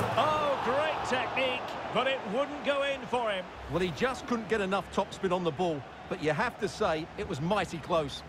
Oh, great technique, but it wouldn't go in for him. Well, he just couldn't get enough topspin on the ball, but you have to say it was mighty close.